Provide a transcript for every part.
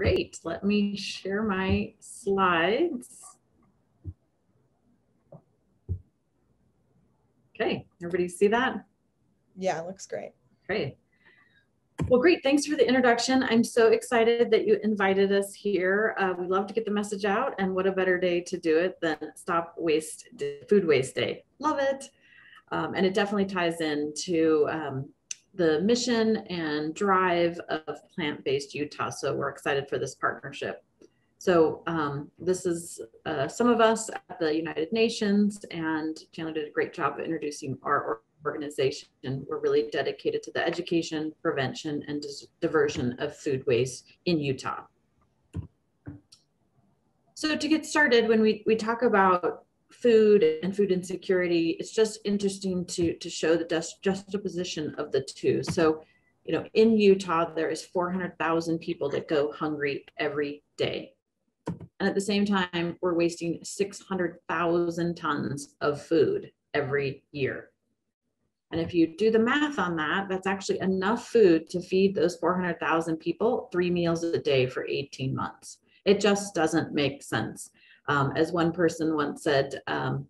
Great. Let me share my slides. Okay, everybody see that? Yeah, it looks great. Great. Well, great. Thanks for the introduction. I'm so excited that you invited us here. Uh, we love to get the message out, and what a better day to do it than Stop Waste Food Waste Day. Love it. Um, and it definitely ties into um, the mission and drive of plant-based Utah. So we're excited for this partnership. So um, this is uh, some of us at the United Nations and Chandler did a great job of introducing our organization. We're really dedicated to the education, prevention, and diversion of food waste in Utah. So to get started, when we, we talk about food and food insecurity, it's just interesting to, to show the juxtaposition of the two. So, you know, in Utah, there is 400,000 people that go hungry every day. And at the same time, we're wasting 600,000 tons of food every year. And if you do the math on that, that's actually enough food to feed those 400,000 people three meals a day for 18 months. It just doesn't make sense. Um, as one person once said, um,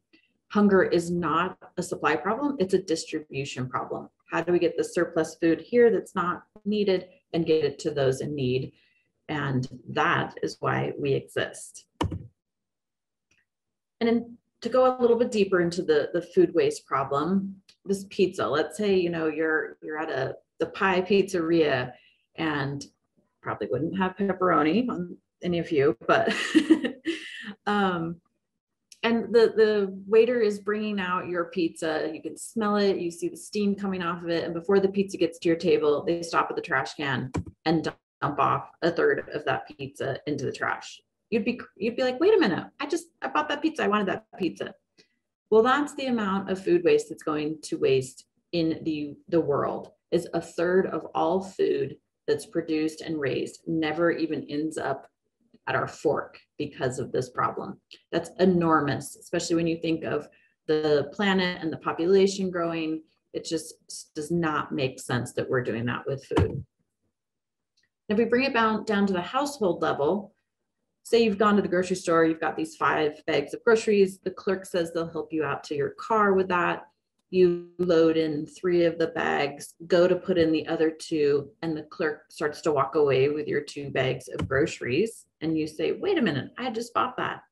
hunger is not a supply problem, it's a distribution problem. How do we get the surplus food here that's not needed and get it to those in need? And that is why we exist. And in, to go a little bit deeper into the, the food waste problem, this pizza, let's say, you know, you're, you're at a, the pie pizzeria and probably wouldn't have pepperoni on any of you, but um, and the the waiter is bringing out your pizza. You can smell it. You see the steam coming off of it. And before the pizza gets to your table, they stop at the trash can and dump off a third of that pizza into the trash. You'd be you'd be like, wait a minute, I just I bought that pizza. I wanted that pizza. Well, that's the amount of food waste that's going to waste in the the world. Is a third of all food that's produced and raised never even ends up at our fork because of this problem. That's enormous, especially when you think of the planet and the population growing. It just does not make sense that we're doing that with food. If we bring it down, down to the household level, say you've gone to the grocery store, you've got these five bags of groceries, the clerk says they'll help you out to your car with that you load in three of the bags, go to put in the other two, and the clerk starts to walk away with your two bags of groceries. And you say, wait a minute, I just bought that.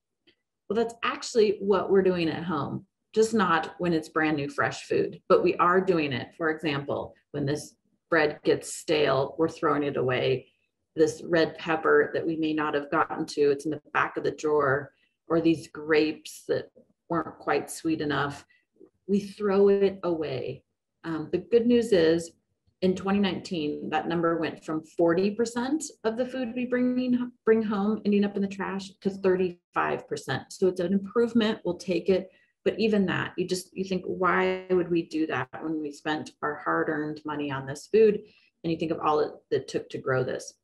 Well, that's actually what we're doing at home, just not when it's brand new fresh food, but we are doing it. For example, when this bread gets stale, we're throwing it away. This red pepper that we may not have gotten to, it's in the back of the drawer, or these grapes that weren't quite sweet enough we throw it away. Um, the good news is in 2019, that number went from 40% of the food we bring, bring home ending up in the trash to 35%. So it's an improvement, we'll take it. But even that, you just, you think, why would we do that when we spent our hard earned money on this food? And you think of all it, it took to grow this.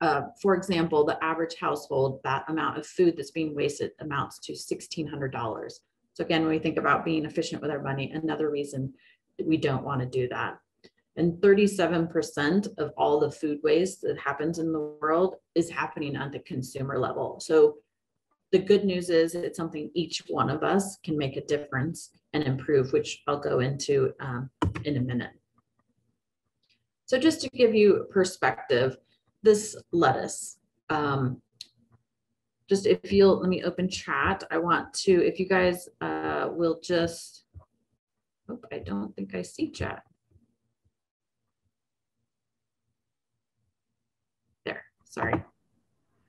Uh, for example, the average household, that amount of food that's being wasted amounts to $1,600. So again, when we think about being efficient with our money, another reason we don't want to do that. And 37% of all the food waste that happens in the world is happening at the consumer level. So the good news is it's something each one of us can make a difference and improve, which I'll go into um, in a minute. So just to give you perspective, this lettuce, um, just if you'll let me open chat, I want to, if you guys uh, will just, oh, I don't think I see chat. There, sorry.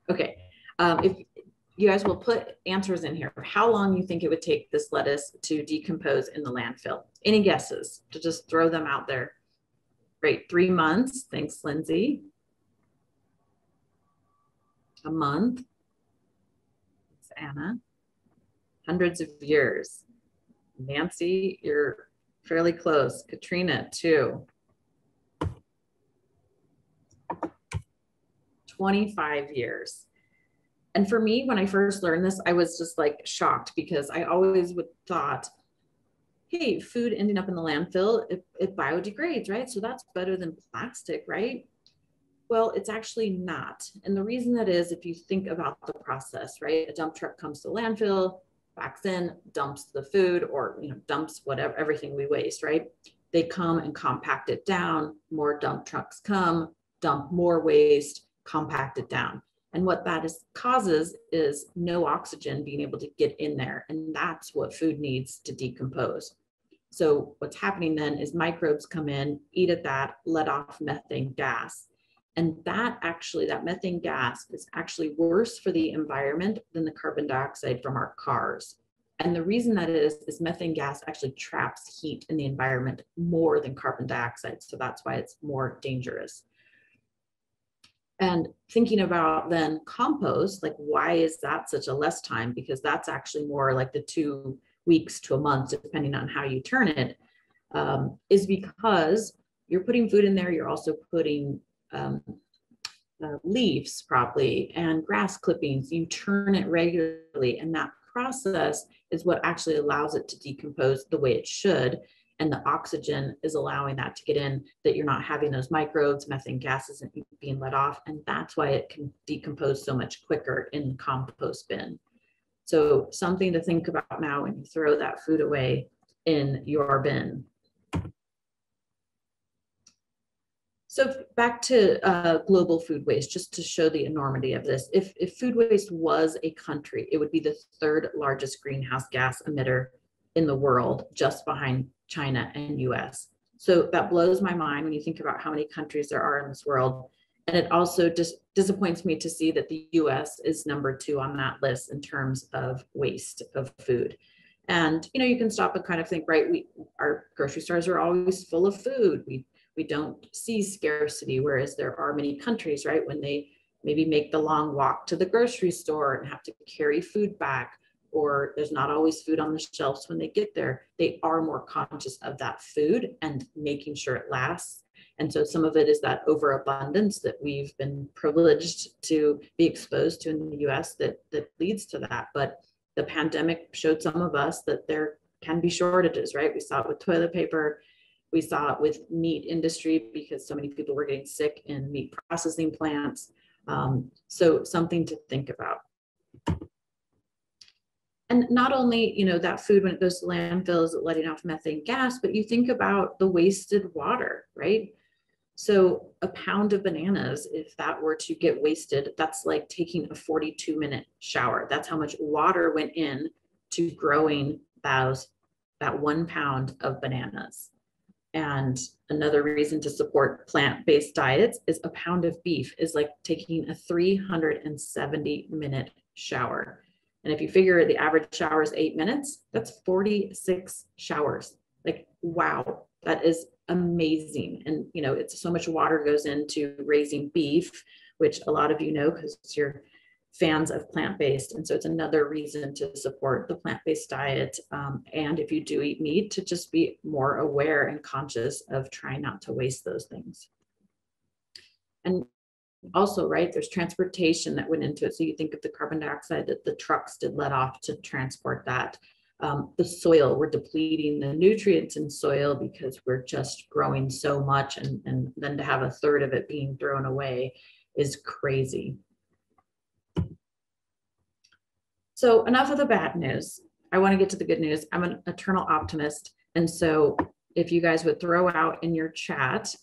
Okay, um, if you guys will put answers in here, how long you think it would take this lettuce to decompose in the landfill? Any guesses to just throw them out there? Great, three months. Thanks, Lindsay. A month. Anna. Hundreds of years. Nancy, you're fairly close. Katrina, too. 25 years. And for me, when I first learned this, I was just like shocked because I always would thought, hey, food ending up in the landfill, it, it biodegrades, right? So that's better than plastic, right? Well, it's actually not. And the reason that is if you think about the process, right? A dump truck comes to landfill, backs in, dumps the food or you know, dumps whatever everything we waste, right? They come and compact it down, more dump trucks come, dump more waste, compact it down. And what that is causes is no oxygen being able to get in there. And that's what food needs to decompose. So what's happening then is microbes come in, eat at that, let off methane gas. And that actually, that methane gas is actually worse for the environment than the carbon dioxide from our cars. And the reason that is, is methane gas actually traps heat in the environment more than carbon dioxide. So that's why it's more dangerous. And thinking about then compost, like why is that such a less time? Because that's actually more like the two weeks to a month, depending on how you turn it, um, is because you're putting food in there, you're also putting um, uh, leaves properly and grass clippings. You turn it regularly, and that process is what actually allows it to decompose the way it should. And the oxygen is allowing that to get in, that you're not having those microbes, methane gases being let off. And that's why it can decompose so much quicker in the compost bin. So, something to think about now when you throw that food away in your bin. So back to uh, global food waste, just to show the enormity of this. If, if food waste was a country, it would be the third largest greenhouse gas emitter in the world, just behind China and US. So that blows my mind when you think about how many countries there are in this world. And it also just disappoints me to see that the US is number two on that list in terms of waste of food. And you know, you can stop and kind of think, right? We our grocery stores are always full of food. We we don't see scarcity, whereas there are many countries, right, when they maybe make the long walk to the grocery store and have to carry food back, or there's not always food on the shelves when they get there, they are more conscious of that food and making sure it lasts. And so some of it is that overabundance that we've been privileged to be exposed to in the US that, that leads to that. But the pandemic showed some of us that there can be shortages, right? We saw it with toilet paper, we saw it with meat industry because so many people were getting sick in meat processing plants. Um, so something to think about. And not only, you know, that food when it goes to landfill is letting off methane gas, but you think about the wasted water, right? So a pound of bananas, if that were to get wasted, that's like taking a 42 minute shower. That's how much water went in to growing those, that one pound of bananas. And another reason to support plant-based diets is a pound of beef is like taking a 370 minute shower. And if you figure the average shower is eight minutes, that's 46 showers. Like, wow, that is amazing. And, you know, it's so much water goes into raising beef, which a lot of you know because you're fans of plant-based. And so it's another reason to support the plant-based diet. Um, and if you do eat meat, to just be more aware and conscious of trying not to waste those things. And also, right, there's transportation that went into it. So you think of the carbon dioxide that the trucks did let off to transport that. Um, the soil, we're depleting the nutrients in soil because we're just growing so much. And, and then to have a third of it being thrown away is crazy. So enough of the bad news. I want to get to the good news. I'm an eternal optimist. And so if you guys would throw out in your chat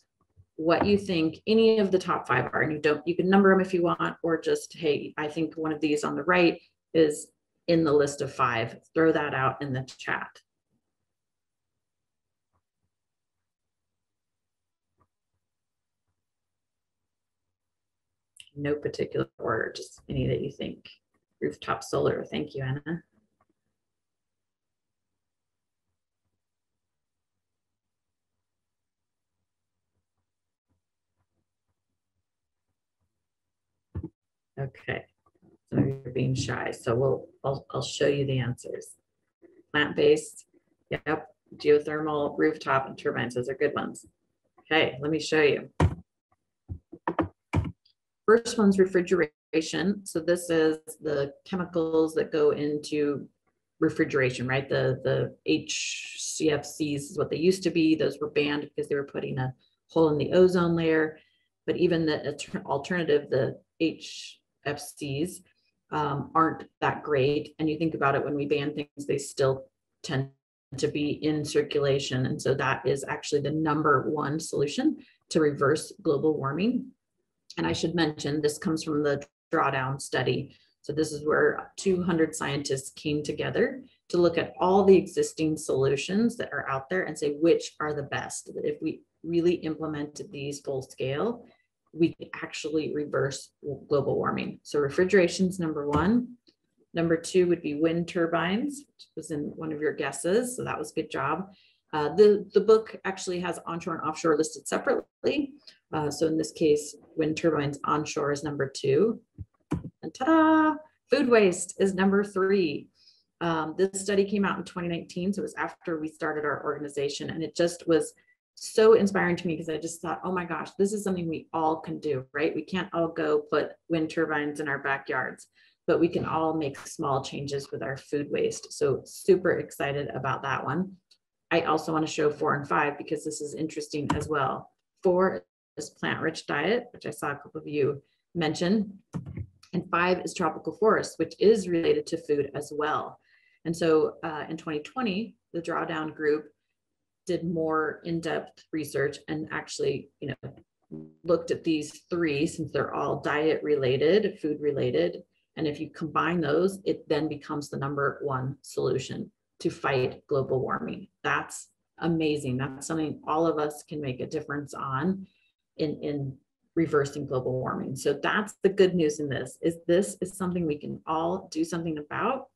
what you think any of the top five are, and you don't, you can number them if you want, or just, hey, I think one of these on the right is in the list of five. Throw that out in the chat. No particular order, just any that you think rooftop solar. Thank you, Anna. Okay, so you're being shy. So we'll, I'll, I'll show you the answers. Plant-based, yep, geothermal, rooftop, and turbines. Those are good ones. Okay, let me show you. First one's refrigeration so this is the chemicals that go into refrigeration, right? The the HCFCs is what they used to be. Those were banned because they were putting a hole in the ozone layer. but even the alternative, the HFCs, um, aren't that great. And you think about it, when we ban things, they still tend to be in circulation. And so that is actually the number one solution to reverse global warming. And I should mention, this comes from the drawdown study. So this is where 200 scientists came together to look at all the existing solutions that are out there and say which are the best. If we really implemented these full scale, we could actually reverse global warming. So refrigeration is number one. Number two would be wind turbines, which was in one of your guesses. So that was a good job. Uh, the, the book actually has onshore and offshore listed separately. Uh, so in this case, wind turbines onshore is number two. And ta-da, food waste is number three. Um, this study came out in 2019, so it was after we started our organization, and it just was so inspiring to me because I just thought, oh my gosh, this is something we all can do, right? We can't all go put wind turbines in our backyards, but we can all make small changes with our food waste. So super excited about that one. I also want to show four and five because this is interesting as well. Four is plant-rich diet, which I saw a couple of you mention. And five is tropical forest, which is related to food as well. And so uh, in 2020, the drawdown group did more in-depth research and actually, you know, looked at these three since they're all diet related, food related. And if you combine those, it then becomes the number one solution to fight global warming. That's amazing. That's something all of us can make a difference on in, in reversing global warming. So that's the good news in this is this is something we can all do something about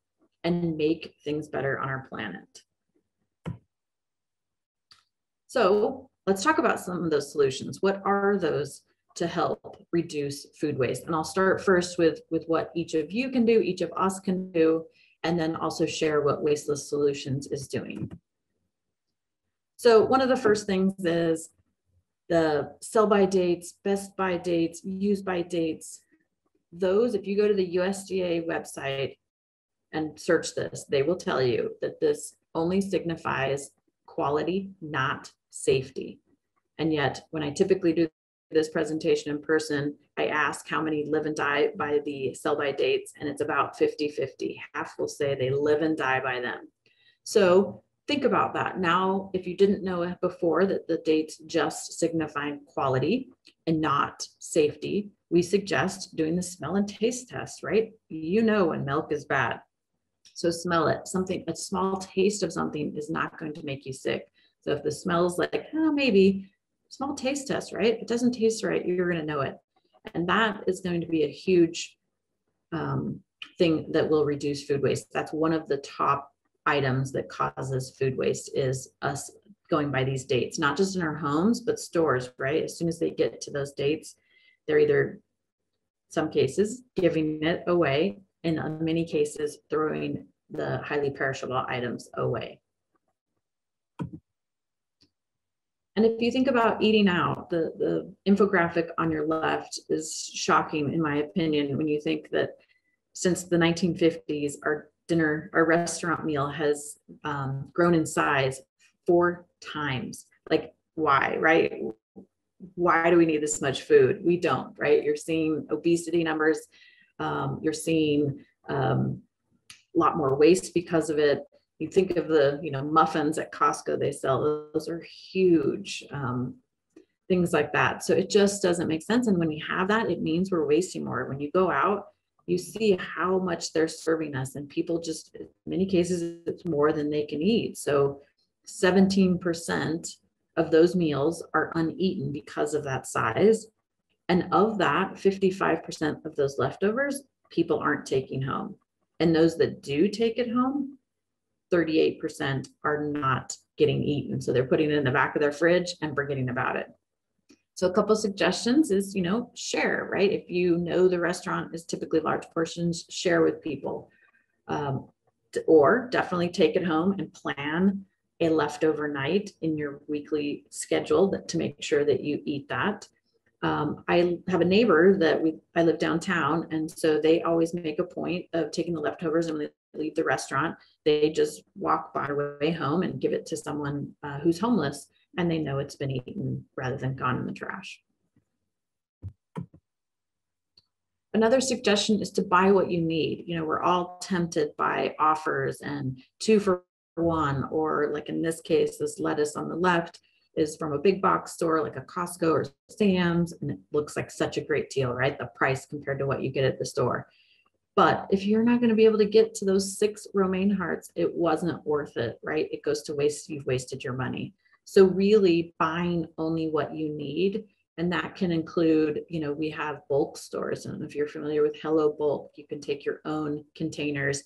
and make things better on our planet. So let's talk about some of those solutions. What are those to help reduce food waste? And I'll start first with, with what each of you can do, each of us can do, and then also share what Waste Less Solutions is doing. So one of the first things is the sell by dates, best by dates, use by dates. Those, if you go to the USDA website and search this, they will tell you that this only signifies quality, not safety. And yet, when I typically do this presentation in person, I ask how many live and die by the sell by dates, and it's about 50 50. Half will say they live and die by them. So think about that. Now, if you didn't know before that the dates just signify quality and not safety, we suggest doing the smell and taste test, right? You know when milk is bad. So smell it. Something, a small taste of something is not going to make you sick. So if the smell is like, oh, maybe small taste test, right? If it doesn't taste right, you're going to know it. And that is going to be a huge um, thing that will reduce food waste. That's one of the top items that causes food waste is us going by these dates, not just in our homes, but stores, right? As soon as they get to those dates, they're either some cases giving it away, and in many cases throwing the highly perishable items away. And if you think about eating out, the, the infographic on your left is shocking, in my opinion, when you think that since the 1950s, our dinner, our restaurant meal has um, grown in size four times. Like, why, right? Why do we need this much food? We don't, right? You're seeing obesity numbers, um, you're seeing um, a lot more waste because of it you think of the you know muffins at costco they sell those are huge um, things like that so it just doesn't make sense and when we have that it means we're wasting more when you go out you see how much they're serving us and people just in many cases it's more than they can eat so 17% of those meals are uneaten because of that size and of that 55% of those leftovers people aren't taking home and those that do take it home 38% are not getting eaten. So they're putting it in the back of their fridge and forgetting about it. So a couple suggestions is, you know, share, right? If you know the restaurant is typically large portions, share with people. Um, or definitely take it home and plan a leftover night in your weekly schedule that, to make sure that you eat that. Um, I have a neighbor that we I live downtown, and so they always make a point of taking the leftovers and when they leave the restaurant, they just walk by way home and give it to someone uh, who's homeless and they know it's been eaten rather than gone in the trash. Another suggestion is to buy what you need. You know, we're all tempted by offers and two for one, or like in this case, this lettuce on the left is from a big box store like a Costco or Sam's, and it looks like such a great deal, right? The price compared to what you get at the store. But if you're not going to be able to get to those six romaine hearts, it wasn't worth it, right? It goes to waste. You've wasted your money. So really buying only what you need. And that can include, you know, we have bulk stores. And if you're familiar with Hello Bulk, you can take your own containers.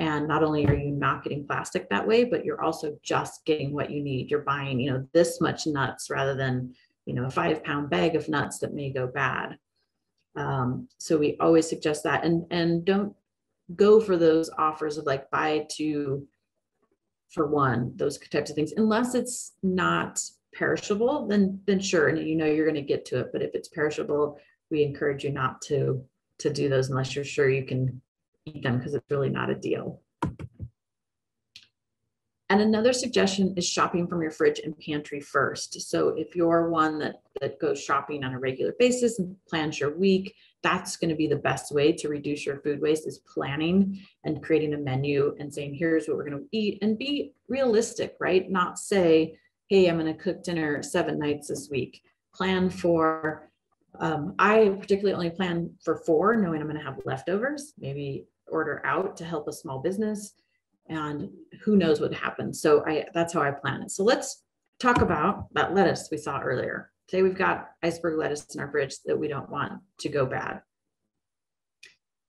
And not only are you not getting plastic that way, but you're also just getting what you need. You're buying, you know, this much nuts rather than, you know, a five pound bag of nuts that may go bad. Um, so we always suggest that and and don't go for those offers of like buy two for one, those types of things, unless it's not perishable, then then sure, and you know you're going to get to it. But if it's perishable, we encourage you not to to do those unless you're sure you can eat them because it's really not a deal. And another suggestion is shopping from your fridge and pantry first. So if you're one that, that goes shopping on a regular basis and plans your week, that's going to be the best way to reduce your food waste is planning and creating a menu and saying, here's what we're going to eat and be realistic, right? Not say, hey, I'm going to cook dinner seven nights this week. Plan for, um, I particularly only plan for four, knowing I'm going to have leftovers, maybe order out to help a small business and who knows what happens. So I that's how I plan it. So let's talk about that lettuce we saw earlier. Today we've got iceberg lettuce in our fridge that we don't want to go bad.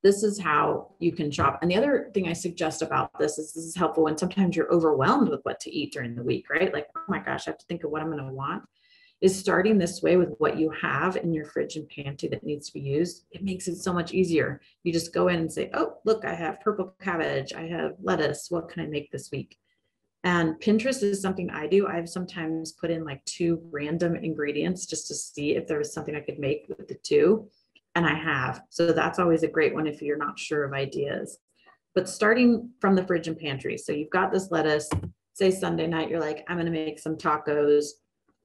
This is how you can shop. And the other thing I suggest about this is this is helpful when sometimes you're overwhelmed with what to eat during the week, right? Like, oh my gosh, I have to think of what I'm going to want is starting this way with what you have in your fridge and pantry that needs to be used. It makes it so much easier. You just go in and say, oh, look, I have purple cabbage, I have lettuce. What can I make this week? And Pinterest is something I do. I've sometimes put in like two random ingredients just to see if there was something I could make with the two. And I have. So that's always a great one if you're not sure of ideas. But starting from the fridge and pantry. So you've got this lettuce, say Sunday night, you're like, I'm going to make some tacos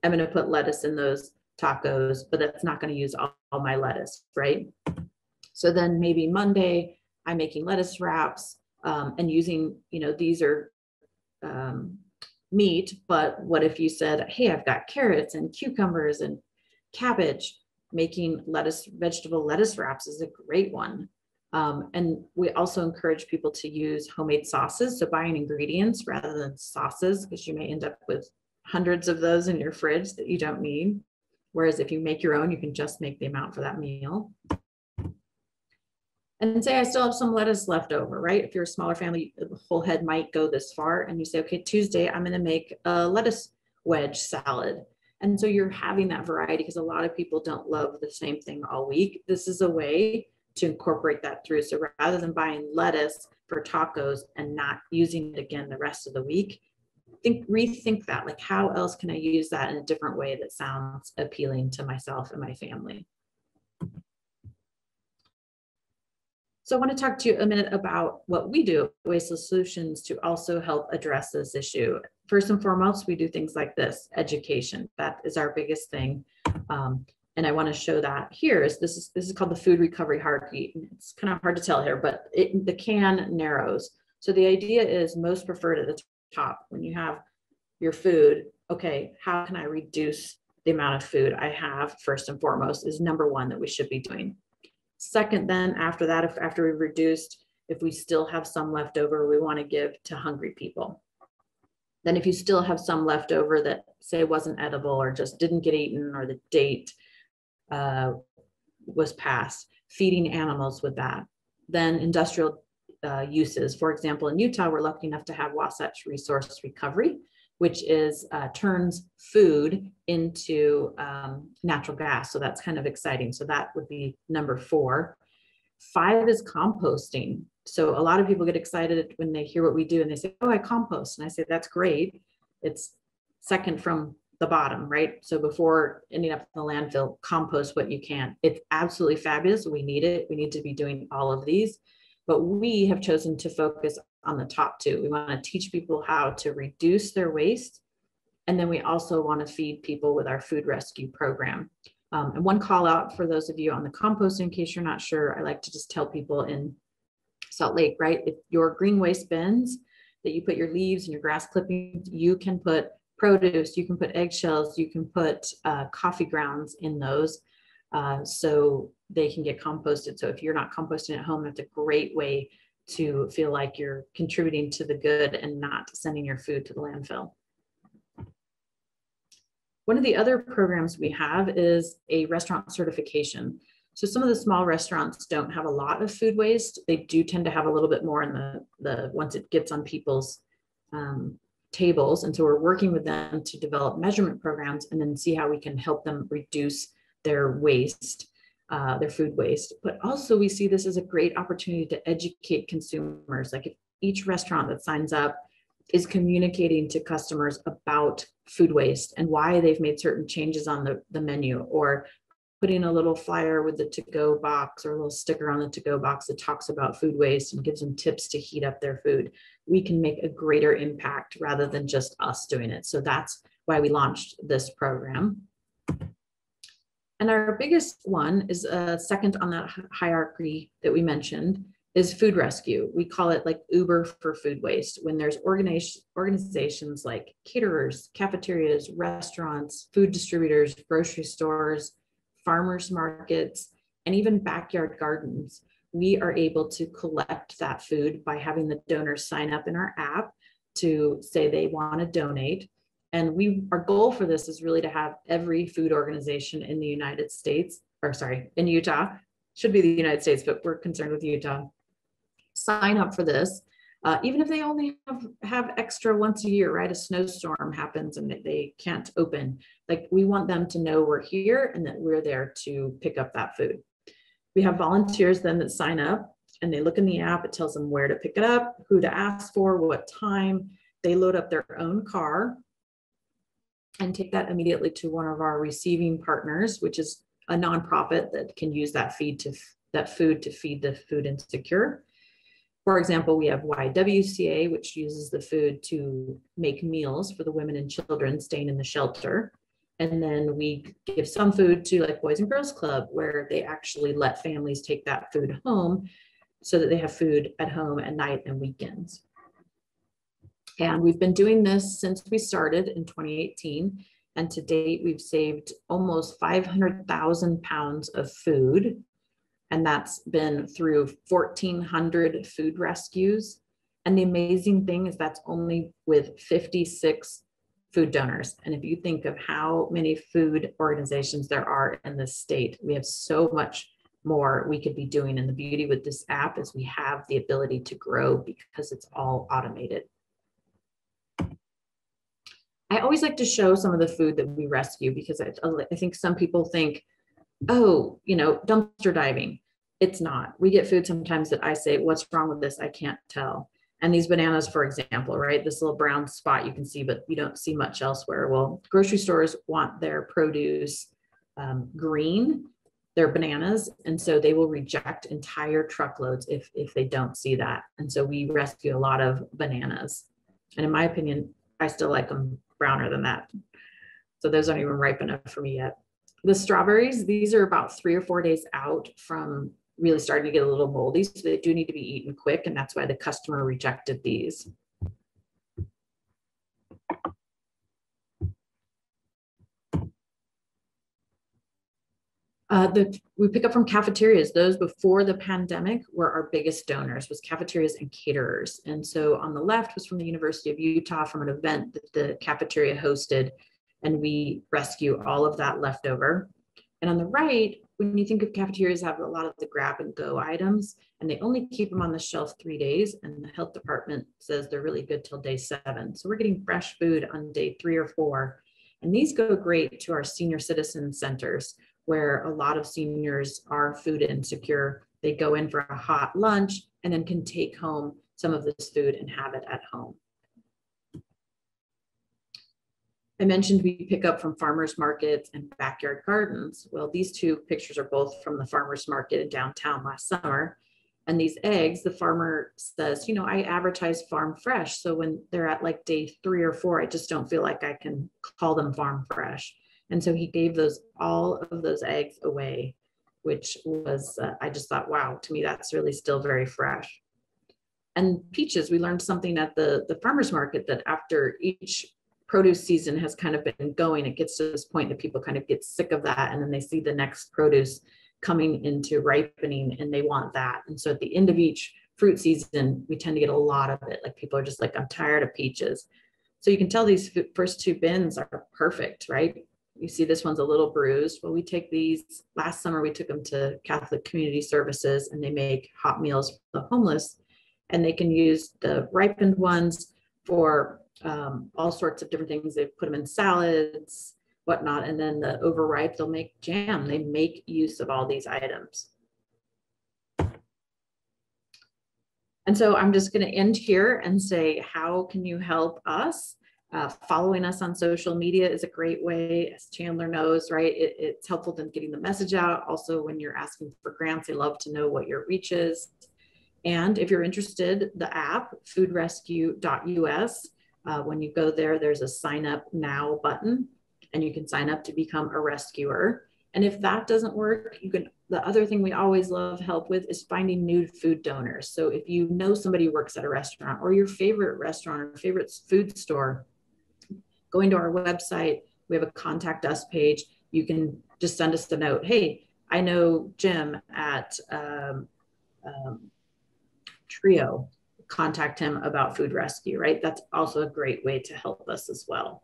I'm going to put lettuce in those tacos, but that's not going to use all, all, my lettuce, right? So then maybe Monday, I'm making lettuce wraps um, and using, you know, these are um, meat, but what if you said, hey, I've got carrots and cucumbers and cabbage, making lettuce, vegetable lettuce wraps is a great one. Um, and we also encourage people to use homemade sauces. So buying ingredients rather than sauces, because you may end up with hundreds of those in your fridge that you don't need. Whereas if you make your own, you can just make the amount for that meal. And say I still have some lettuce left over, right? If you're a smaller family, the whole head might go this far. And you say, okay, Tuesday, I'm going to make a lettuce wedge salad. And so you're having that variety because a lot of people don't love the same thing all week. This is a way to incorporate that through. So rather than buying lettuce for tacos and not using it again the rest of the week, think rethink that like how else can i use that in a different way that sounds appealing to myself and my family so i want to talk to you a minute about what we do at Waste Less Solutions to also help address this issue. First and foremost we do things like this education. That is our biggest thing. Um, and I want to show that here is this is this is called the food recovery heartbeat. It's kind of hard to tell here, but it, the can narrows. So the idea is most preferred at the top. When you have your food okay how can i reduce the amount of food i have first and foremost is number one that we should be doing second then after that if after we've reduced if we still have some left over we want to give to hungry people then if you still have some left over that say wasn't edible or just didn't get eaten or the date uh, was passed feeding animals with that then industrial uh, uses. For example, in Utah, we're lucky enough to have Wasatch Resource Recovery, which is uh, turns food into um, natural gas. So that's kind of exciting. So that would be number four. Five is composting. So a lot of people get excited when they hear what we do and they say, oh, I compost. And I say, that's great. It's second from the bottom, right? So before ending up in the landfill, compost what you can. It's absolutely fabulous. We need it. We need to be doing all of these but we have chosen to focus on the top two. We want to teach people how to reduce their waste. And then we also want to feed people with our food rescue program. Um, and one call out for those of you on the compost, in case you're not sure, I like to just tell people in Salt Lake, right? If your green waste bins that you put your leaves and your grass clippings, you can put produce, you can put eggshells, you can put uh, coffee grounds in those. Uh, so they can get composted. So if you're not composting at home, that's a great way to feel like you're contributing to the good and not sending your food to the landfill. One of the other programs we have is a restaurant certification. So some of the small restaurants don't have a lot of food waste. They do tend to have a little bit more in the, the once it gets on people's um, tables. And so we're working with them to develop measurement programs and then see how we can help them reduce their waste, uh, their food waste. But also we see this as a great opportunity to educate consumers. Like if each restaurant that signs up is communicating to customers about food waste and why they've made certain changes on the, the menu or putting a little flyer with the to-go box or a little sticker on the to-go box that talks about food waste and gives them tips to heat up their food, we can make a greater impact rather than just us doing it. So that's why we launched this program. And our biggest one is a uh, second on that hierarchy that we mentioned is food rescue. We call it like Uber for food waste. When there's organization, organizations like caterers, cafeterias, restaurants, food distributors, grocery stores, farmers markets, and even backyard gardens, we are able to collect that food by having the donors sign up in our app to say they want to donate. And we our goal for this is really to have every food organization in the United States, or sorry, in Utah, should be the United States, but we're concerned with Utah, sign up for this. Uh, even if they only have, have extra once a year, right? A snowstorm happens and they can't open. Like we want them to know we're here and that we're there to pick up that food. We have volunteers then that sign up and they look in the app. It tells them where to pick it up, who to ask for, what time. They load up their own car and take that immediately to one of our receiving partners, which is a nonprofit that can use that feed to that food to feed the food insecure. For example, we have YWCA, which uses the food to make meals for the women and children staying in the shelter. And then we give some food to like Boys and Girls Club, where they actually let families take that food home so that they have food at home at night and weekends. And we've been doing this since we started in 2018. And to date, we've saved almost 500,000 pounds of food and that's been through 1,400 food rescues. And the amazing thing is that's only with 56 food donors. And if you think of how many food organizations there are in this state, we have so much more we could be doing. And the beauty with this app is we have the ability to grow because it's all automated. I always like to show some of the food that we rescue because I, I think some people think, oh, you know, dumpster diving. It's not. We get food sometimes that I say, what's wrong with this? I can't tell. And these bananas, for example, right? This little brown spot you can see, but you don't see much elsewhere. Well, grocery stores want their produce um, green, their bananas, and so they will reject entire truckloads if if they don't see that. And so we rescue a lot of bananas. And in my opinion, I still like them browner than that. So those aren't even ripe enough for me yet. The strawberries, these are about three or four days out from really starting to get a little moldy. So they do need to be eaten quick. And that's why the customer rejected these. Uh, the, we pick up from cafeterias. Those before the pandemic were our biggest donors was cafeterias and caterers. And so on the left was from the University of Utah from an event that the cafeteria hosted and we rescue all of that leftover. And on the right, when you think of cafeterias have a lot of the grab and go items and they only keep them on the shelf three days and the health department says they're really good till day seven. So we're getting fresh food on day three or four. And these go great to our senior citizen centers where a lot of seniors are food insecure. They go in for a hot lunch and then can take home some of this food and have it at home. I mentioned we pick up from farmers markets and backyard gardens. Well, these two pictures are both from the farmers market in downtown last summer. And these eggs, the farmer says, you know, I advertise farm fresh. So when they're at like day three or four, I just don't feel like I can call them farm fresh. And so he gave those, all of those eggs away, which was, uh, I just thought, wow, to me, that's really still very fresh. And peaches, we learned something at the, the farmer's market that after each produce season has kind of been going, it gets to this point that people kind of get sick of that. And then they see the next produce coming into ripening and they want that. And so at the end of each fruit season, we tend to get a lot of it. Like people are just like, I'm tired of peaches. So you can tell these first two bins are perfect, right? You see this one's a little bruised. Well, we take these, last summer we took them to Catholic Community Services and they make hot meals for the homeless and they can use the ripened ones for um, all sorts of different things. They put them in salads, whatnot, and then the overripe, they'll make jam. They make use of all these items. And so I'm just going to end here and say, how can you help us? Uh, following us on social media is a great way, as Chandler knows, right? It, it's helpful in getting the message out. Also, when you're asking for grants, they love to know what your reach is. And if you're interested, the app, foodrescue.us, uh, when you go there, there's a sign up now button and you can sign up to become a rescuer. And if that doesn't work, you can. The other thing we always love help with is finding new food donors. So if you know somebody works at a restaurant or your favorite restaurant or favorite food store, going to our website, we have a contact us page. You can just send us a note. Hey, I know Jim at um, um, Trio. Contact him about food rescue, right? That's also a great way to help us as well.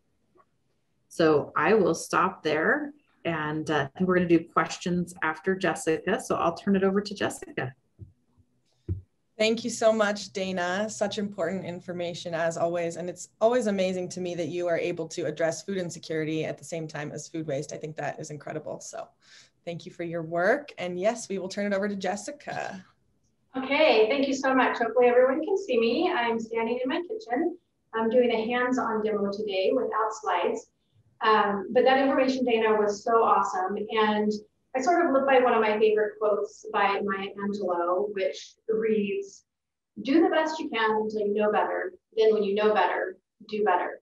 So I will stop there and uh, we're going to do questions after Jessica. So I'll turn it over to Jessica. Thank you so much, Dana. Such important information as always. And it's always amazing to me that you are able to address food insecurity at the same time as food waste. I think that is incredible. So thank you for your work. And yes, we will turn it over to Jessica. Okay, thank you so much. Hopefully everyone can see me. I'm standing in my kitchen. I'm doing a hands-on demo today without slides. Um, but that information, Dana, was so awesome. And I sort of live by one of my favorite quotes by Maya Angelou, which reads, do the best you can until you know better. Then when you know better, do better.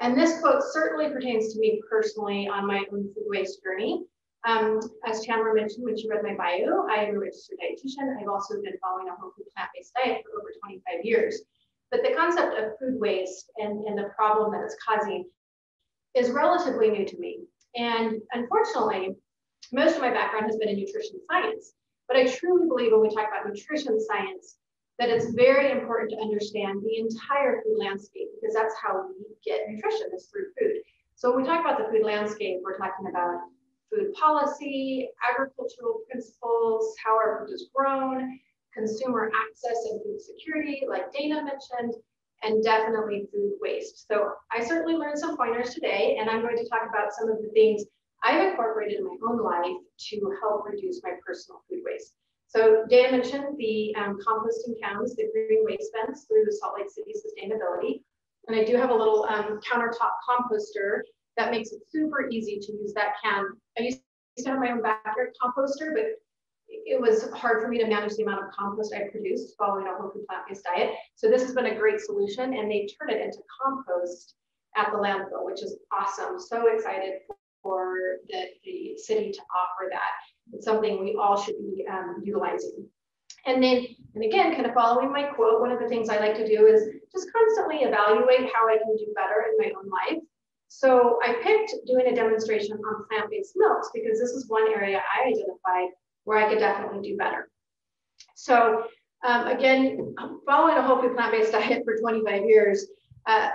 And this quote certainly pertains to me personally on my own food waste journey. Um, as Chandler mentioned when she read my bio, I am a registered dietitian. I've also been following a whole food plant-based diet for over 25 years. But the concept of food waste and, and the problem that it's causing is relatively new to me. And unfortunately, most of my background has been in nutrition science. But I truly believe when we talk about nutrition science, that it's very important to understand the entire food landscape because that's how we get nutrition is through food. So when we talk about the food landscape, we're talking about food policy, agricultural principles, how our food is grown, consumer access and food security, like Dana mentioned, and definitely food waste. So I certainly learned some pointers today, and I'm going to talk about some of the things I've incorporated in my own life to help reduce my personal food waste. So Dan mentioned the um, composting cans, the green waste bins through the Salt Lake City Sustainability. And I do have a little um, countertop composter that makes it super easy to use that can. I used to have my own backyard composter, but it was hard for me to manage the amount of compost I produced following a whole food plant-based diet. So this has been a great solution and they turn it into compost at the landfill, which is awesome. So excited for the, the city to offer that. It's something we all should be um, utilizing. And then, and again, kind of following my quote, one of the things I like to do is just constantly evaluate how I can do better in my own life. So I picked doing a demonstration on plant-based milks because this is one area I identified where I could definitely do better. So um, again, following a whole food plant-based diet for 25 years, uh,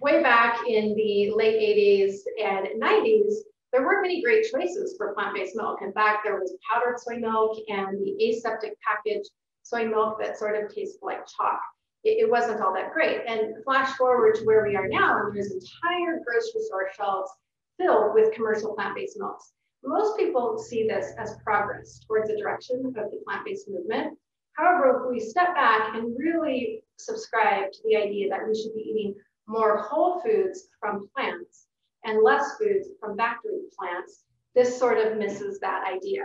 way back in the late 80s and 90s, there weren't many great choices for plant-based milk. In fact, there was powdered soy milk and the aseptic package soy milk that sort of tasted like chalk. It, it wasn't all that great. And flash forward to where we are now, and there's entire grocery store shelves filled with commercial plant-based milks. Most people see this as progress towards the direction of the plant-based movement. However, if we step back and really subscribe to the idea that we should be eating more whole foods from plants and less foods from factory plants, this sort of misses that idea.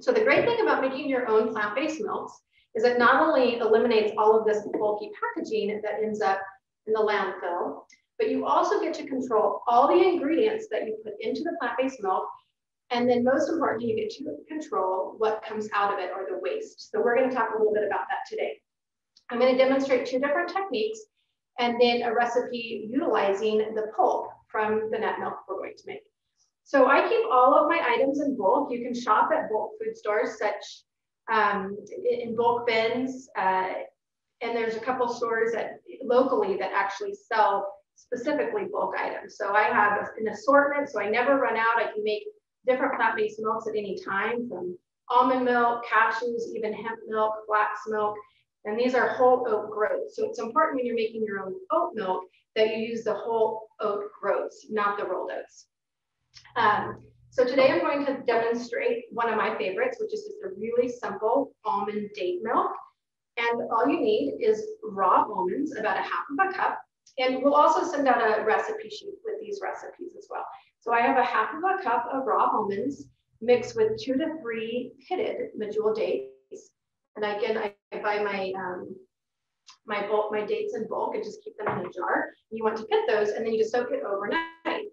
So the great thing about making your own plant-based milks is it not only eliminates all of this bulky packaging that ends up in the landfill, but you also get to control all the ingredients that you put into the plant-based milk. And then most importantly, you get to control what comes out of it or the waste. So we're gonna talk a little bit about that today. I'm gonna demonstrate two different techniques and then a recipe utilizing the pulp from the nut milk we're going to make. So I keep all of my items in bulk. You can shop at bulk food stores such um, in bulk bins. Uh, and there's a couple stores that locally that actually sell specifically bulk items. So I have an assortment, so I never run out. I can make different plant-based milks at any time from almond milk, cashews, even hemp milk, flax milk. And these are whole oat groats. So it's important when you're making your own oat milk that you use the whole oat groats, not the rolled oats. Um, so today I'm going to demonstrate one of my favorites, which is just a really simple almond date milk. And all you need is raw almonds, about a half of a cup. And we'll also send out a recipe sheet with these recipes as well. So I have a half of a cup of raw almonds mixed with two to three pitted medjool dates. And again, I, I buy my um, my bulk, my dates in bulk and just keep them in a jar. You want to pit those and then you just soak it overnight.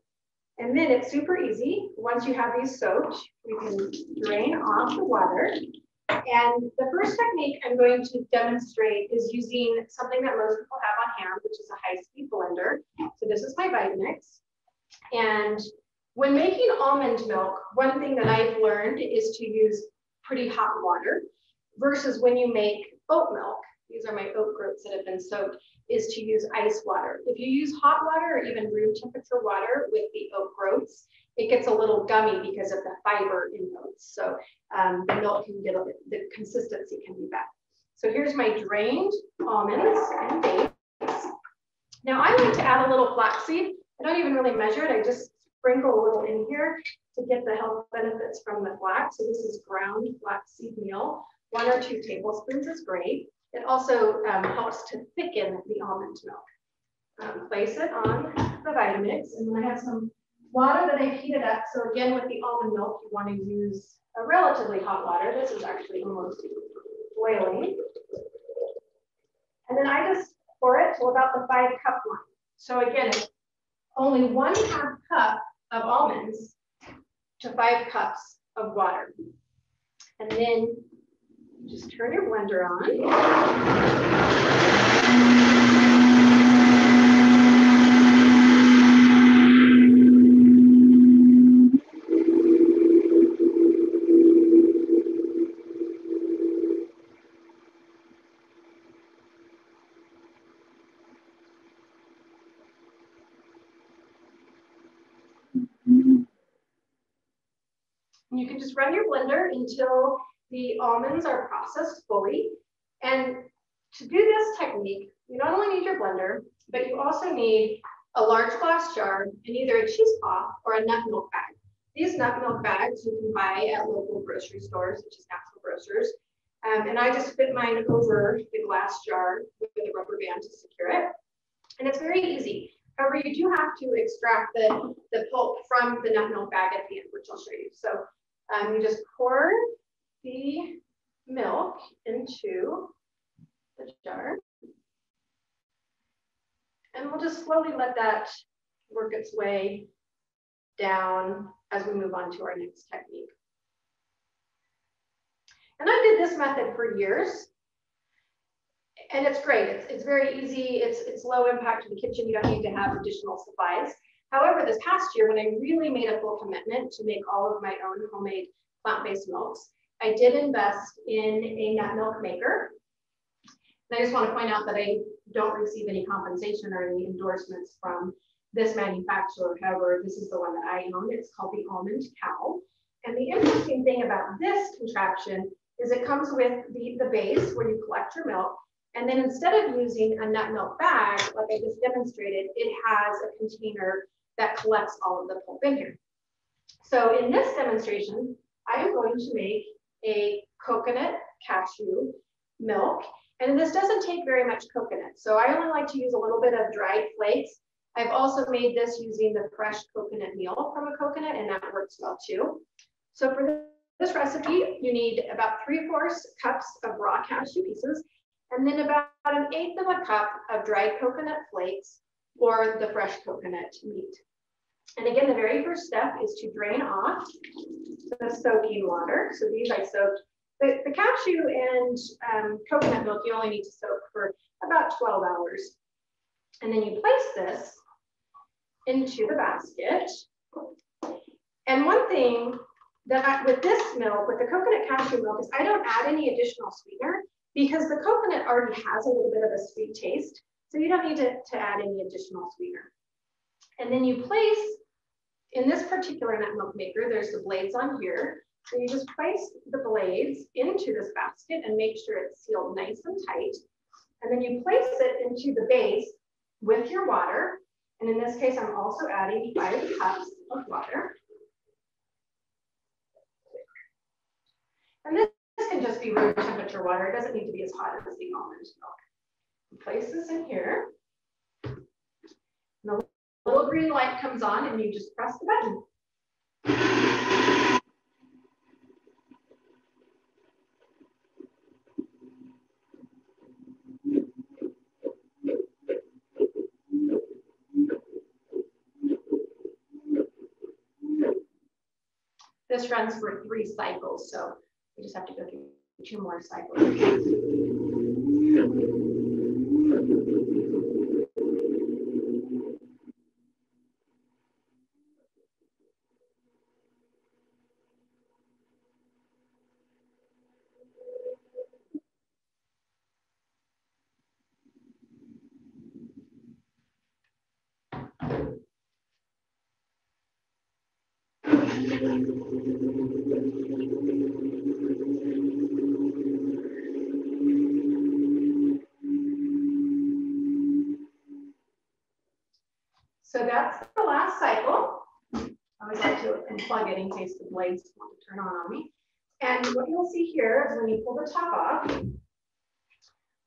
And then it's super easy. Once you have these soaked, you can drain off the water and the first technique I'm going to demonstrate is using something that most people have on hand, which is a high-speed blender. So this is my Vitamix. And when making almond milk, one thing that I've learned is to use pretty hot water versus when you make oat milk, these are my oat groats that have been soaked, is to use ice water. If you use hot water or even room temperature water with the oat groats, it gets a little gummy because of the fiber in oats. So um, the milk can get a bit, the consistency can be bad. So here's my drained almonds and dates. Now I like to add a little flaxseed. I don't even really measure it. I just sprinkle a little in here to get the health benefits from the flax. So this is ground flaxseed meal. One or two tablespoons is great. It also um, helps to thicken the almond milk. Um, place it on the Vitamix, and then I have some water that I've heated up. So again, with the almond milk, you want to use a relatively hot water. This is actually almost boiling. And then I just pour it to about the five cup line. So again, only one half cup of almonds to five cups of water. And then just turn your blender on. you can just run your blender until the almonds are processed fully. And to do this technique, you not only need your blender, but you also need a large glass jar and either a cheesecloth or a nut milk bag. These nut milk bags you can buy at local grocery stores, such as Natural Grocers. Um, and I just fit mine over the glass jar with a rubber band to secure it. And it's very easy. However, you do have to extract the, the pulp from the nut milk bag at the end, which I'll show you. So um, you just pour the milk into the jar. And we'll just slowly let that work its way down as we move on to our next technique. And I did this method for years. And it's great. It's, it's very easy. It's, it's low impact to the kitchen. You don't need to have additional supplies. However, this past year, when I really made a full commitment to make all of my own homemade plant-based milks, I did invest in a nut milk maker. And I just want to point out that I don't receive any compensation or any endorsements from this manufacturer. However, this is the one that I own. It's called the Almond Cow. And the interesting thing about this contraption is it comes with the, the base where you collect your milk. And then instead of using a nut milk bag, like I just demonstrated, it has a container that collects all of the pulp in here. So in this demonstration, I am going to make a coconut cashew milk. And this doesn't take very much coconut. So I only like to use a little bit of dried flakes. I've also made this using the fresh coconut meal from a coconut and that works well too. So for this recipe, you need about three fourths cups of raw cashew pieces and then about an eighth of a cup of dried coconut flakes or the fresh coconut meat. And again, the very first step is to drain off the soaking water. So these I soaked. The, the cashew and um, coconut milk, you only need to soak for about 12 hours. And then you place this into the basket. And one thing that I, with this milk, with the coconut cashew milk, is I don't add any additional sweetener because the coconut already has a little bit of a sweet taste. So you don't need to, to add any additional sweetener. And then you place, in this particular nut milk maker, there's the blades on here. So you just place the blades into this basket and make sure it's sealed nice and tight. And then you place it into the base with your water. And in this case, I'm also adding five cups of water. And this, this can just be room temperature water. It doesn't need to be as hot as the almond milk. Place this in here. And the little green light comes on and you just press the button. This runs for three cycles, so we just have to go through two more cycles. So that's the last cycle. I always like to unplug it in case the blades want to turn on on me. And what you'll see here is when you pull the top off,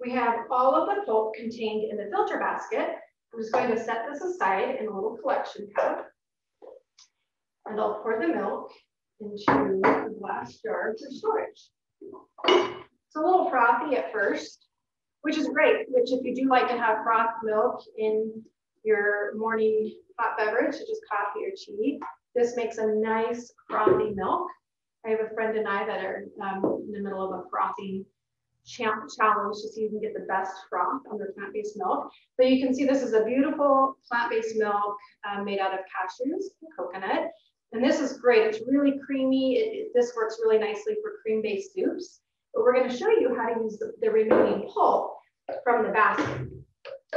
we have all of the pulp contained in the filter basket. I'm just going to set this aside in a little collection cup. And I'll pour the milk into the glass jar for storage. It's a little frothy at first, which is great, which if you do like to have froth milk in your morning hot beverage, such as coffee or tea. This makes a nice frothy milk. I have a friend and I that are um, in the middle of a frothing challenge to see if who can get the best froth on their plant-based milk. But you can see this is a beautiful plant-based milk uh, made out of cashews and coconut. And this is great. It's really creamy. It, it, this works really nicely for cream-based soups. But we're going to show you how to use the, the remaining pulp from the basket.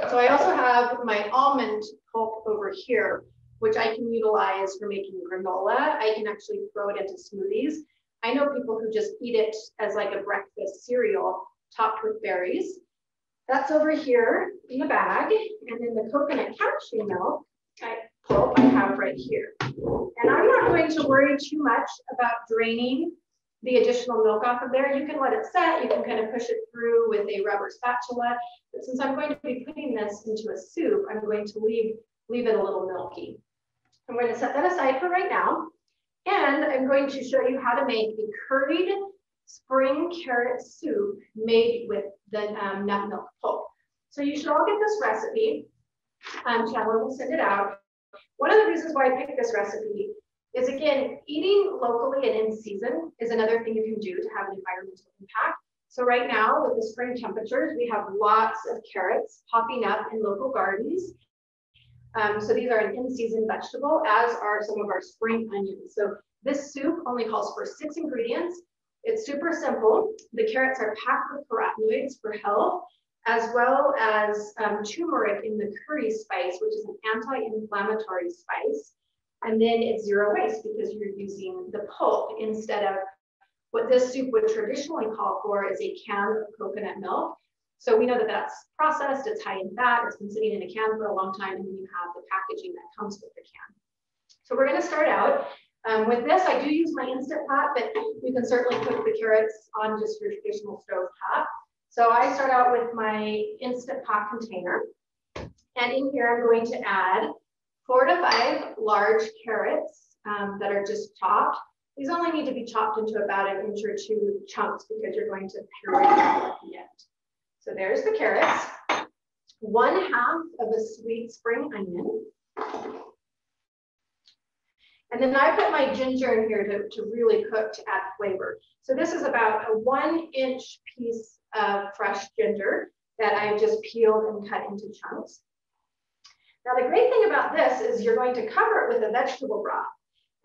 So I also have my almond pulp over here, which I can utilize for making granola. I can actually throw it into smoothies. I know people who just eat it as like a breakfast cereal topped with berries. That's over here in the bag. And then the coconut cashew milk I, pulp I have right here. And I'm not going to worry too much about draining the additional milk off of there. You can let it set, you can kind of push it through with a rubber spatula. But since I'm going to be putting this into a soup, I'm going to leave, leave it a little milky. I'm going to set that aside for right now. And I'm going to show you how to make a curried spring carrot soup made with the um, nut milk pulp. So you should all get this recipe. Um, Chandler will send it out. One of the reasons why I picked this recipe is again, eating locally and in season is another thing you can do to have an environmental impact. So right now with the spring temperatures, we have lots of carrots popping up in local gardens. Um, so these are an in-season vegetable, as are some of our spring onions. So this soup only calls for six ingredients. It's super simple. The carrots are packed with carotenoids for health, as well as um, turmeric in the curry spice, which is an anti-inflammatory spice. And then it's zero waste because you're using the pulp instead of what this soup would traditionally call for is a can of coconut milk. So we know that that's processed, it's high in fat, it's been sitting in a can for a long time, and then you have the packaging that comes with the can. So we're gonna start out. Um, with this, I do use my Instant Pot, but you can certainly cook the carrots on just your traditional stove top. So I start out with my Instant Pot container. And in here, I'm going to add four to five large carrots um, that are just chopped. These only need to be chopped into about an inch or two chunks because you're going to puree them at the end. So there's the carrots. one half of a sweet spring onion. And then I put my ginger in here to, to really cook to add flavor. So this is about a one inch piece of fresh ginger that I've just peeled and cut into chunks. Now the great thing about this is you're going to cover it with a vegetable broth.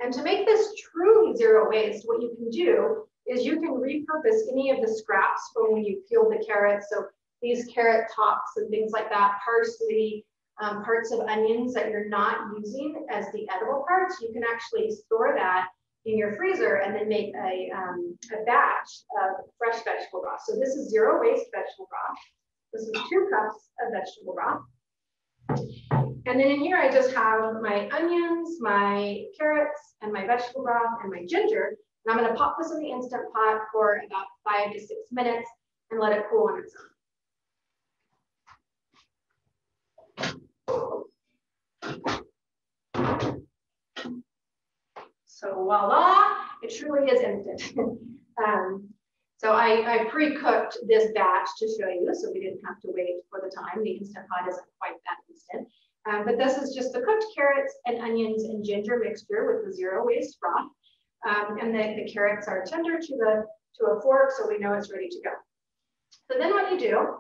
And to make this truly zero waste, what you can do is you can repurpose any of the scraps from when you peeled the carrots. So these carrot tops and things like that, parsley, um, parts of onions that you're not using as the edible parts, you can actually store that in your freezer and then make a, um, a batch of fresh vegetable broth. So this is zero waste vegetable broth. This is two cups of vegetable broth. And then in here, I just have my onions, my carrots, and my vegetable broth, and my ginger. And I'm gonna pop this in the Instant Pot for about five to six minutes and let it cool on its own. So voila, it truly is instant. um, so I, I pre-cooked this batch to show you, so we didn't have to wait for the time. The Instant Pot isn't quite that instant. Um, but this is just the cooked carrots and onions and ginger mixture with the zero waste broth. Um, and the, the carrots are tender to the to a fork, so we know it's ready to go. So then what you do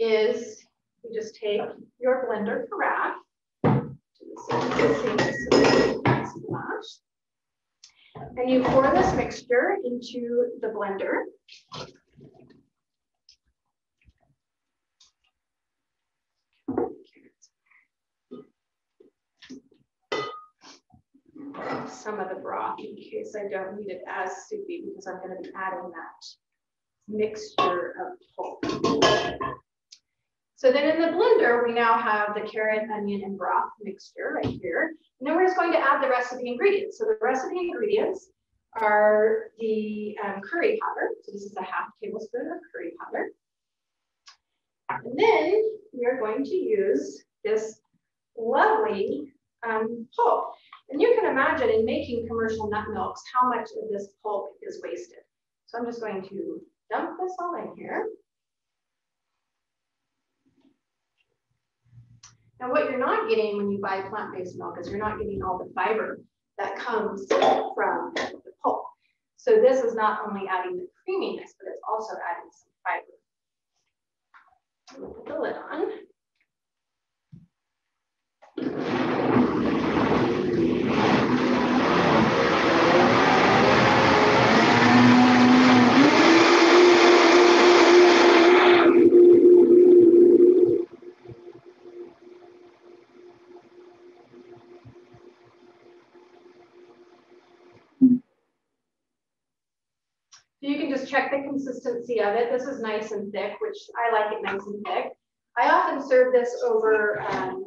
is you just take your blender carafe, and you pour this mixture into the blender. some of the broth in case I don't need it as soupy because I'm going to be adding that mixture of pulp. So then in the blender, we now have the carrot, onion, and broth mixture right here. And then we're just going to add the the ingredients. So the the ingredients are the um, curry powder. So this is a half tablespoon of curry powder. And then we are going to use this lovely um, pulp. And you can imagine in making commercial nut milks, how much of this pulp is wasted. So I'm just going to dump this all in here. Now what you're not getting when you buy plant-based milk is you're not getting all the fiber that comes from the pulp. So this is not only adding the creaminess, but it's also adding some fiber. put the lid on. So you can just check the consistency of it. This is nice and thick, which I like it nice and thick. I often serve this over um,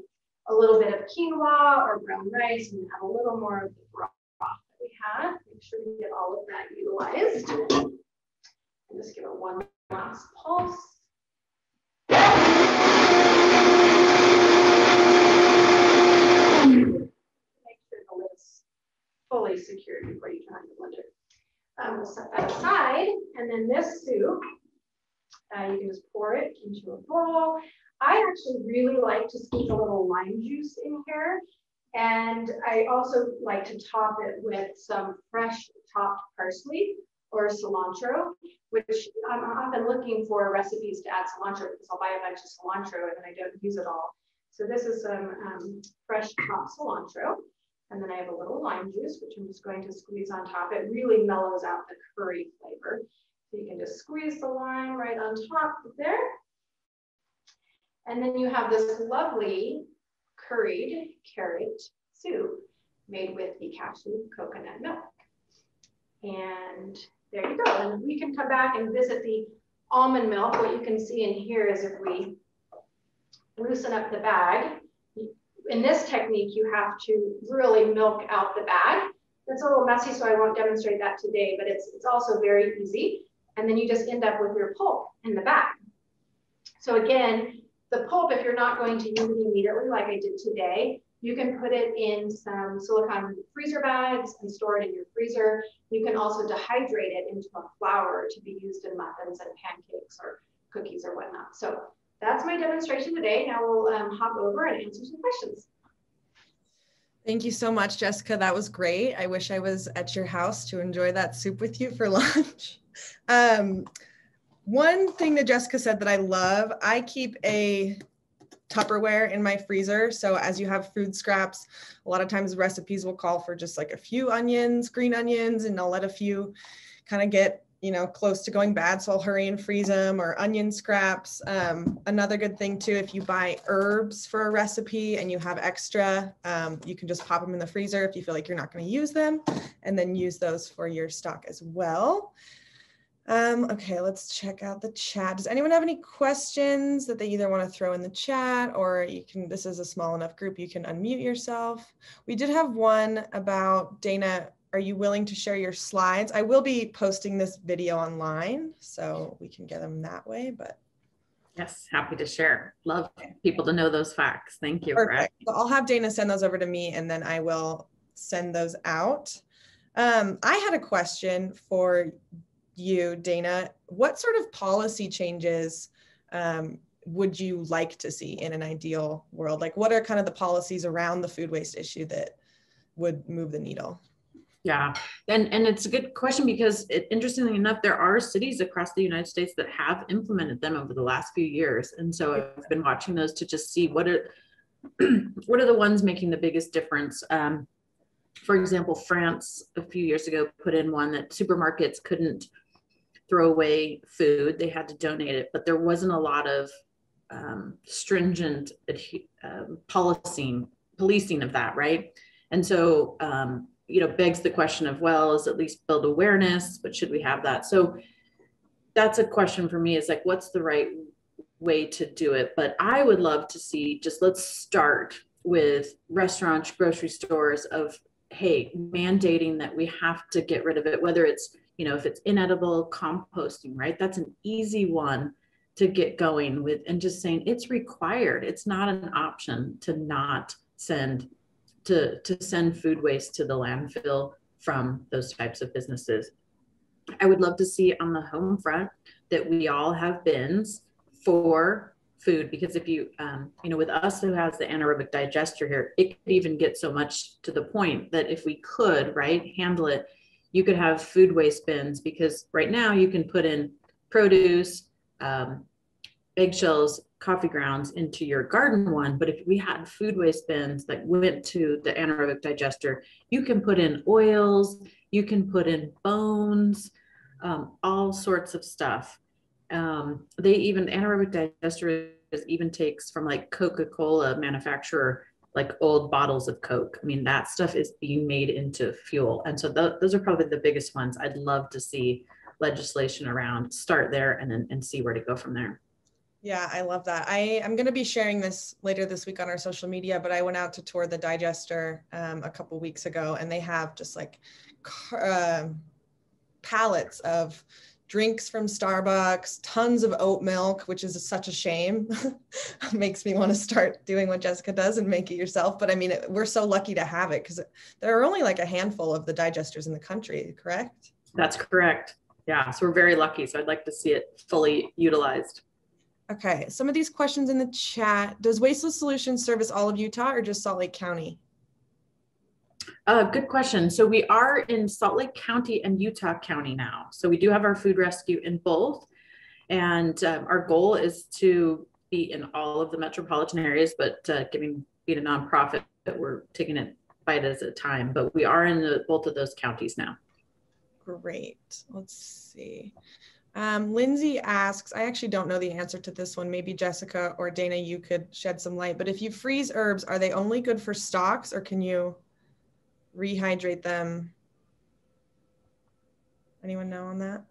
a little bit of quinoa or brown rice and have a little more of the broth that we have. Make sure we get all of that utilized. And just give it one last pulse. Make sure the fully secured before you turn on the blender. Um, we'll set that aside. And then this soup, uh, you can just pour it into a bowl. I actually really like to squeeze a little lime juice in here. And I also like to top it with some fresh chopped parsley or cilantro, which I'm often looking for recipes to add cilantro because I'll buy a bunch of cilantro and then I don't use it all. So this is some um, fresh chopped cilantro. And then I have a little lime juice, which I'm just going to squeeze on top. It really mellows out the curry flavor. So you can just squeeze the lime right on top there. And then you have this lovely curried carrot soup made with the cashew coconut milk. And there you go. And we can come back and visit the almond milk. What you can see in here is if we loosen up the bag, in this technique, you have to really milk out the bag. It's a little messy, so I won't demonstrate that today, but it's, it's also very easy. And then you just end up with your pulp in the bag. So again, the pulp, if you're not going to use it immediately like I did today, you can put it in some silicone freezer bags and store it in your freezer. You can also dehydrate it into a flour to be used in muffins and pancakes or cookies or whatnot. So that's my demonstration today. Now we'll um, hop over and answer some questions. Thank you so much, Jessica. That was great. I wish I was at your house to enjoy that soup with you for lunch. Um, one thing that Jessica said that I love, I keep a Tupperware in my freezer. So as you have food scraps, a lot of times recipes will call for just like a few onions, green onions, and I'll let a few kind of get you know close to going bad so i'll hurry and freeze them or onion scraps. Um, another good thing too if you buy herbs for a recipe and you have extra um, you can just pop them in the freezer if you feel like you're not going to use them and then use those for your stock as well. Um, okay let's check out the chat. Does anyone have any questions that they either want to throw in the chat or you can this is a small enough group you can unmute yourself? We did have one about dana are you willing to share your slides? I will be posting this video online, so we can get them that way, but. Yes, happy to share. Love people to know those facts. Thank you. Perfect. So I'll have Dana send those over to me and then I will send those out. Um, I had a question for you, Dana. What sort of policy changes um, would you like to see in an ideal world? Like what are kind of the policies around the food waste issue that would move the needle? Yeah, and and it's a good question because it, interestingly enough, there are cities across the United States that have implemented them over the last few years, and so I've been watching those to just see what are what are the ones making the biggest difference. Um, for example, France a few years ago put in one that supermarkets couldn't throw away food; they had to donate it, but there wasn't a lot of um, stringent um, policing policing of that, right? And so um, you know begs the question of well is at least build awareness but should we have that? So that's a question for me is like what's the right way to do it? But i would love to see just let's start with restaurants grocery stores of hey mandating that we have to get rid of it whether it's you know if it's inedible composting right? That's an easy one to get going with and just saying it's required. It's not an option to not send to, to send food waste to the landfill from those types of businesses. I would love to see on the home front that we all have bins for food because if you um, you know with us who has the anaerobic digester here it could even get so much to the point that if we could right handle it you could have food waste bins because right now you can put in produce um, eggshells coffee grounds into your garden one. But if we had food waste bins that went to the anaerobic digester, you can put in oils, you can put in bones, um, all sorts of stuff. Um, they even anaerobic digester even takes from like Coca-Cola manufacturer like old bottles of Coke. I mean, that stuff is being made into fuel. And so th- those are probably the biggest ones I'd love to see legislation around, start there and then and see where to go from there. Yeah, I love that. I am going to be sharing this later this week on our social media, but I went out to tour the digester um, a couple weeks ago and they have just like uh, pallets of drinks from Starbucks, tons of oat milk, which is such a shame. Makes me want to start doing what Jessica does and make it yourself. But I mean, it, we're so lucky to have it because there are only like a handful of the digesters in the country, correct? That's correct. Yeah, so we're very lucky. So I'd like to see it fully utilized. Okay, some of these questions in the chat. Does Waste Less Solutions service all of Utah or just Salt Lake County? Uh, good question. So we are in Salt Lake County and Utah County now. So we do have our food rescue in both. And um, our goal is to be in all of the metropolitan areas, but uh, giving being a nonprofit, we're taking it bite at a time. But we are in the, both of those counties now. Great. Let's see. Um, Lindsay asks, I actually don't know the answer to this one. Maybe Jessica or Dana, you could shed some light. But if you freeze herbs, are they only good for stalks or can you rehydrate them? Anyone know on that?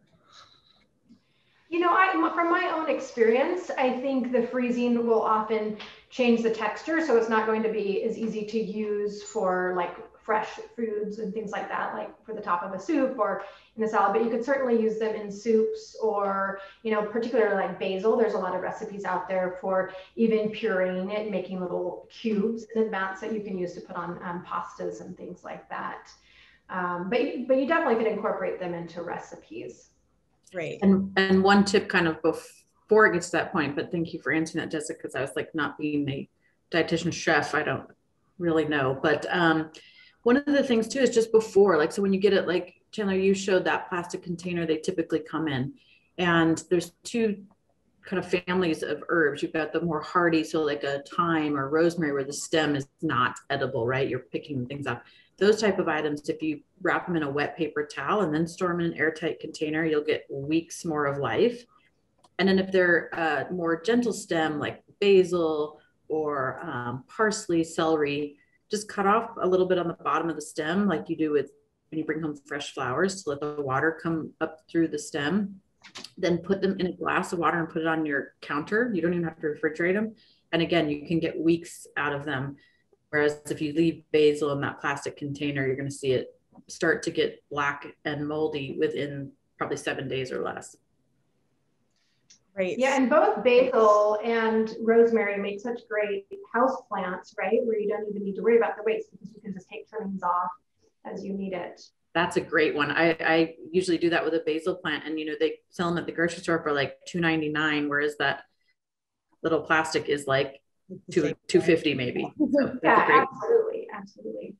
You know, I, from my own experience, I think the freezing will often change the texture. So it's not going to be as easy to use for like fresh foods and things like that, like for the top of a soup or in the salad, but you could certainly use them in soups or, you know, particularly like basil. There's a lot of recipes out there for even pureeing it, making little cubes in advance that you can use to put on um, pastas and things like that. Um, but, but you definitely could incorporate them into recipes. Great. And, and one tip kind of before it gets to that point. But thank you for answering that, Jessica, because I was like not being a dietitian chef. I don't really know. But um, one of the things too is just before, like, so when you get it, like Chandler, you showed that plastic container they typically come in. And there's two kind of families of herbs. You've got the more hardy, so like a thyme or rosemary, where the stem is not edible, right? You're picking things up. Those type of items, if you wrap them in a wet paper towel and then store them in an airtight container, you'll get weeks more of life. And then if they're uh, more gentle stem, like basil or um, parsley, celery, just cut off a little bit on the bottom of the stem, like you do with when you bring home fresh flowers to let the water come up through the stem then put them in a glass of water and put it on your counter. You don't even have to refrigerate them. And again, you can get weeks out of them. Whereas if you leave basil in that plastic container, you're going to see it start to get black and moldy within probably seven days or less. Right. Yeah, and both basil and rosemary make such great house plants, right? Where you don't even need to worry about the waste because you can just take trimmings off as you need it that's a great one. I, I usually do that with a basil plant and you know they sell them at the grocery store for like 2.99 whereas that little plastic is like two, 250 maybe. So yeah, absolutely, absolutely.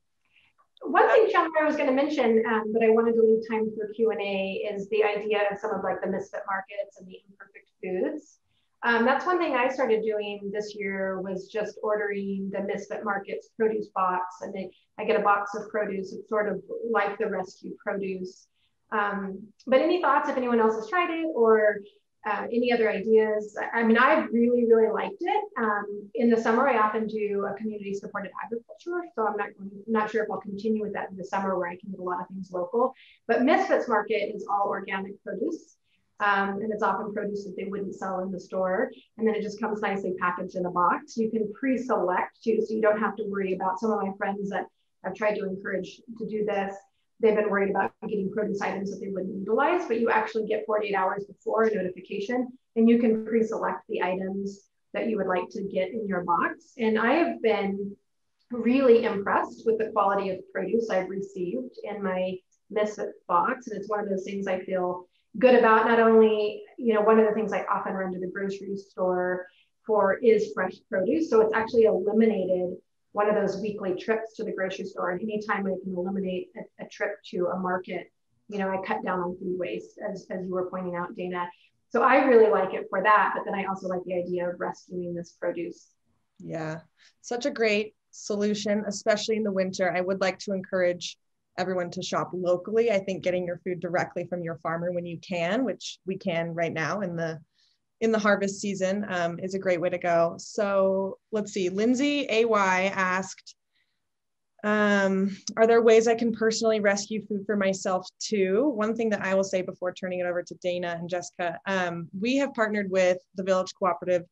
One thing, Chandler, I was going to mention, um, but I wanted to leave time for Q and A, is the idea of some of like the misfit markets and the imperfect foods. Um, that's one thing I started doing this year was just ordering the Misfit Markets produce box. And they, I get a box of produce. It's sort of like the rescue produce. Um, but any thoughts if anyone else has tried it or uh, any other ideas? I mean, I really, really liked it. Um, in the summer, I often do a community supported agriculture. So I'm not, not sure if I'll continue with that in the summer where I can get a lot of things local. But Misfits Market is all organic produce. Um, and it's often produce that they wouldn't sell in the store. And then it just comes nicely packaged in a box. You can pre-select too, so you don't have to worry about some of my friends that I've tried to encourage to do this. They've been worried about getting produce items that they wouldn't utilize, but you actually get 48 hours before a notification and you can pre-select the items that you would like to get in your box. And I have been really impressed with the quality of produce I've received in my Misfit box. And it's one of those things I feel good about not only, you know, one of the things I often run to the grocery store for is fresh produce. So it's actually eliminated one of those weekly trips to the grocery store. And anytime I can eliminate a, a trip to a market, you know, I cut down on food waste, as, as you were pointing out, Dana. So I really like it for that. But then I also like the idea of rescuing this produce. Yeah, such a great solution, especially in the winter. I would like to encourage everyone to shop locally. I think getting your food directly from your farmer when you can, which we can right now in the in the harvest season, um, is a great way to go. So let's see. Lindsay AY asked, um, are there ways I can personally rescue food for myself too? One thing that I will say before turning it over to Dana and Jessica, um, we have partnered with the Village Cooperative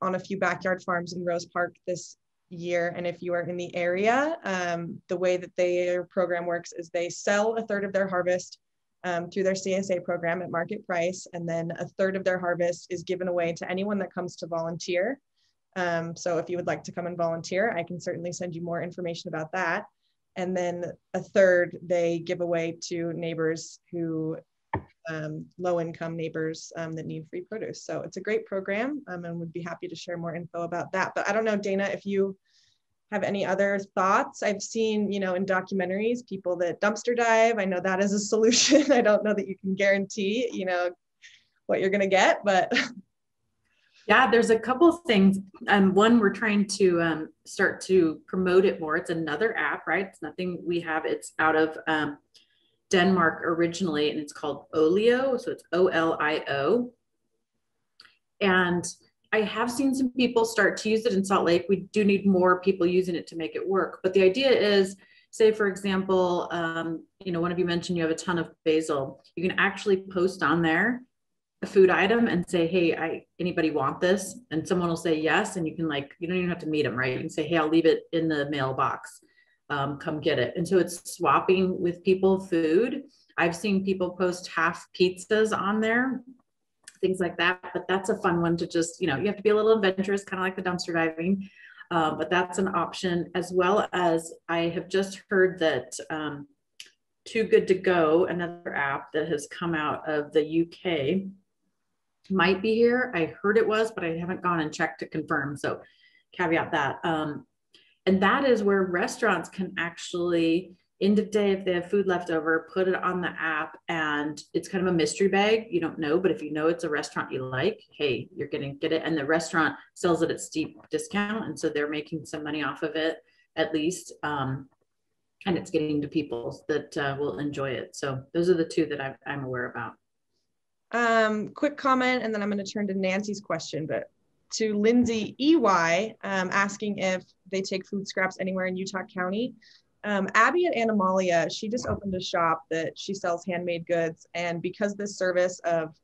on a few backyard farms in Rose Park this year. And if you are in the area, um, the way that their program works is they sell a third of their harvest um, through their CSA program at market price. And then a third of their harvest is given away to anyone that comes to volunteer. Um, so if you would like to come and volunteer, I can certainly send you more information about that. And then a third they give away to neighbors who um, low income neighbors um, that need free produce. So it's a great program um, and would be happy to share more info about that. But I don't know, Dana, if you have any other thoughts. I've seen, you know, in documentaries, people that dumpster dive. I know that is a solution. I don't know that you can guarantee, you know, what you're going to get, but. Yeah, there's a couple things. Um, one, we're trying to um, start to promote it more. It's another app, right? It's nothing we have. It's out of um, Denmark originally, and it's called Olio. So it's O L I O. And I have seen some people start to use it in Salt Lake. We do need more people using it to make it work. But the idea is, say, for example, um, you know, one of you mentioned you have a ton of basil. You can actually post on there a food item and say, hey, I anybody want this? And someone will say yes. And you can like, you don't even have to meet them, right? You can say, hey, I'll leave it in the mailbox um, come get it. And so it's swapping with people food. I've seen people post half pizzas on there, things like that. But that's a fun one to just, you know, you have to be a little adventurous, kind of like the dumpster diving. Um, but that's an option, as well as I have just heard that um, Too Good to Go, another app that has come out of the UK, might be here. I heard it was, but I haven't gone and checked to confirm. So caveat that. Um, and that is where restaurants can actually end of day if they have food left over put it on the app and it's kind of a mystery bag. You don't know but if you know it's a restaurant you like hey you're gonna get it. And the restaurant sells it at steep discount and so they're making some money off of it at least um, and it's getting to people that uh, will enjoy it. So those are the two that I'm, I'm aware about. Um, quick comment and then i'm going to turn to nancy's question but to lindsay ey um, asking if they take food scraps anywhere in utah county um, Abby at Animalia, she just opened a shop that she sells handmade goods. And because this service of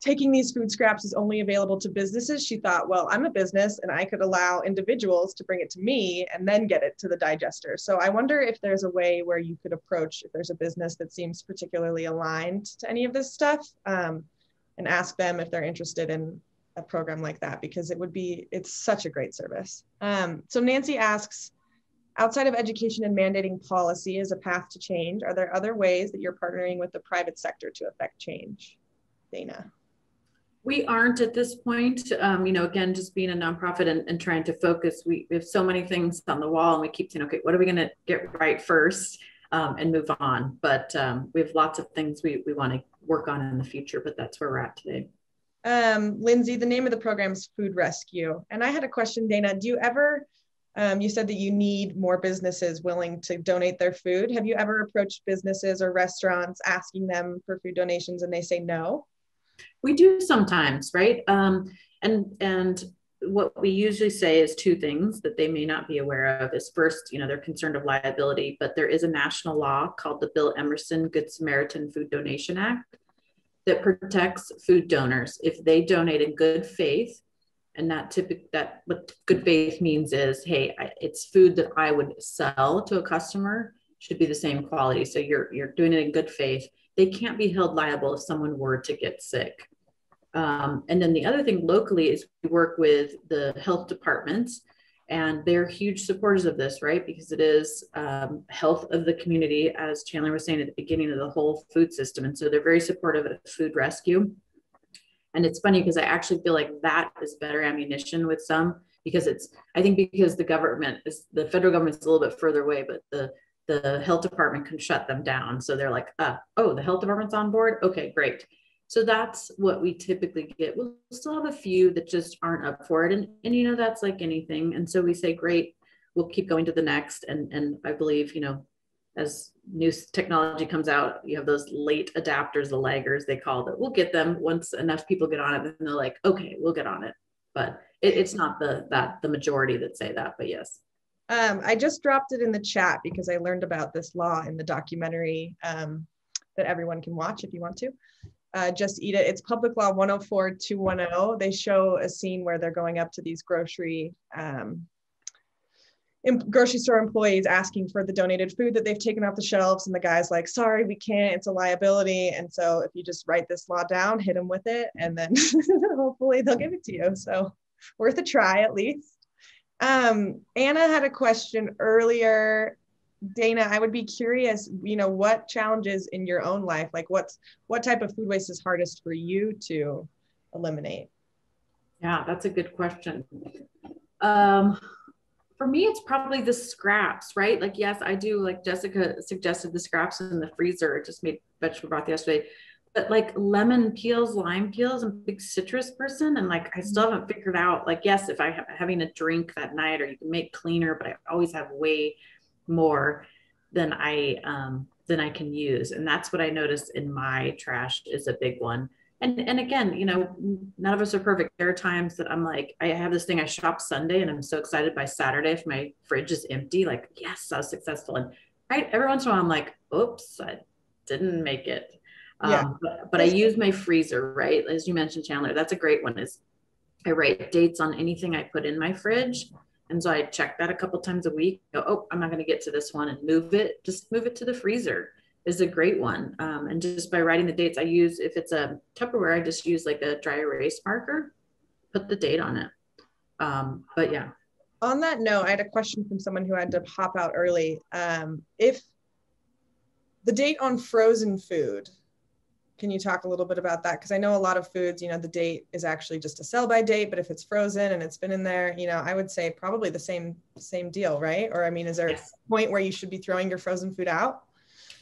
taking these food scraps is only available to businesses, she thought, well, I'm a business and I could allow individuals to bring it to me and then get it to the digester. So I wonder if there's a way where you could approach if there's a business that seems particularly aligned to any of this stuff um, and ask them if they're interested in a program like that because it would be, it's such a great service. Um, so Nancy asks, Outside of education and mandating policy as a path to change, are there other ways that you're partnering with the private sector to affect change? Dana. We aren't at this point. Um, you know, again, just being a nonprofit and, and trying to focus, we, we, have so many things on the wall and we keep saying, okay, what are we going to get right first um, and move on? But um, we have lots of things we, we want to work on in the future, but that's where we're at today. Um, Lindsay, the name of the program is Food Rescue. And I had a question, Dana. Do you ever um, you said that you need more businesses willing to donate their food. Have you ever approached businesses or restaurants asking them for food donations and they say no? We do sometimes, right? Um, and and what we usually say is two things that they may not be aware of is first, you know, they're concerned of liability, but there is a national law called the Bill Emerson Good Samaritan Food Donation Act that protects food donors if they donate in good faith and that typically that what good faith means is hey I, it's food that i would sell to a customer should be the same quality. So you're you're doing it in good faith. They can't be held liable if someone were to get sick. Um, and then the other thing locally is we work with the health departments and they're huge supporters of this right? Because it is um, health of the community as chandler was saying at the beginning of the whole food system. And so they're very supportive of food rescue and it's funny because I actually feel like that is better ammunition with some because it's, I think because the government is, the federal government is a little bit further away, but the, the health department can shut them down. So they're like, uh, oh, the health department's on board. Okay, great. So that's what we typically get. We'll still have a few that just aren't up for it. And, and you know, that's like anything. And so we say, great, we'll keep going to the next. And, and I believe, you know, as new technology comes out, you have those late adapters, the laggers they call that. We'll get them once enough people get on it, then they're like, okay, we'll get on it. But it, it's not the that the majority that say that, but yes. Um, I just dropped it in the chat because I learned about this law in the documentary um, that everyone can watch if you want to. Uh, just eat it. It's Public Law 104 210. They show a scene where they're going up to these grocery um, grocery store employees asking for the donated food that they've taken off the shelves and the guy's like sorry we can't it's a liability. And so if you just write this law down hit them with it and then hopefully they'll give it to you. So worth a try at least. Um, anna had a question earlier. Dana i would be curious you know what challenges in your own life like what's what type of food waste is hardest for you to eliminate? Yeah that's a good question. Um, for me, it's probably the scraps, right? Like, yes, I do, like Jessica suggested, the scraps in the freezer. I just made vegetable broth yesterday. But like lemon peels, lime peels, I'm a big citrus person. And like, I still haven't figured out, like, yes, if I have having a drink that night, or you can make cleaner, but I always have way more than I, um, than I can use. And that's what I notice in my trash is a big one and and again you know none of us are perfect. There are times that i'm like i have this thing i shop sunday and i'm so excited by saturday if my fridge is empty like yes i was successful. And right every once in a while i'm like oops i didn't make it. Yeah. Um, but, but i use my freezer right? As you mentioned chandler that's a great one is i write dates on anything i put in my fridge. And so i check that a couple times a week go oh i'm not going to get to this one and move it just move it to the freezer is a great one. Um, and just by writing the dates, I use, if it's a Tupperware, I just use like a dry erase marker, put the date on it. Um, but yeah. On that note, I had a question from someone who had to hop out early. Um, if the date on frozen food Can you talk a little bit about that? Because I know a lot of foods, you know, the date is actually just a sell by date, but if it's frozen and it's been in there, you know, I would say probably the same same deal, right? Or I mean, is there Yes. a point where you should be throwing your frozen food out?